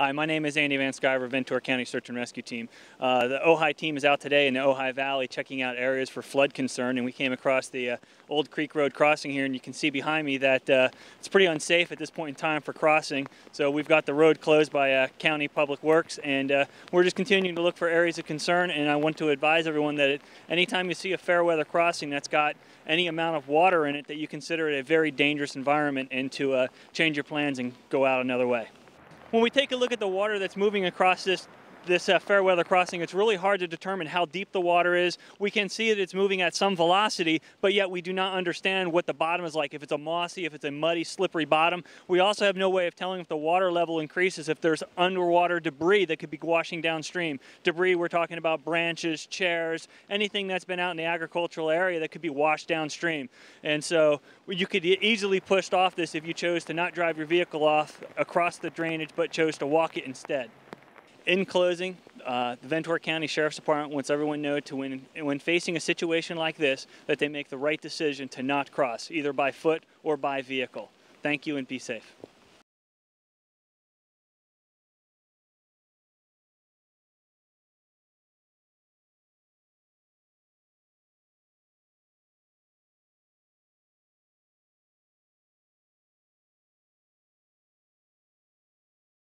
Hi, my name is Andy Van Sciver, Ventura County Search and Rescue Team. Uh, the Ojai team is out today in the Ojai Valley checking out areas for flood concern, and we came across the uh, Old Creek Road crossing here, and you can see behind me that uh, it's pretty unsafe at this point in time for crossing. So we've got the road closed by uh, County Public Works, and uh, we're just continuing to look for areas of concern. And I want to advise everyone that it, anytime you see a fair weather crossing that's got any amount of water in it, that you consider it a very dangerous environment, and to uh, change your plans and go out another way. When we take a look at the water that's moving across this this uh, fair weather crossing, it's really hard to determine how deep the water is. We can see that it's moving at some velocity, but yet we do not understand what the bottom is like, if it's a mossy, if it's a muddy, slippery bottom. We also have no way of telling if the water level increases, if there's underwater debris that could be washing downstream. Debris, we're talking about branches, chairs, anything that's been out in the agricultural area that could be washed downstream. And so you could easily push off this if you chose to not drive your vehicle off across the drainage, but chose to walk it instead. In closing, uh, the Ventura County Sheriff's Department wants everyone know to when, when facing a situation like this that they make the right decision to not cross, either by foot or by vehicle. Thank you and be safe.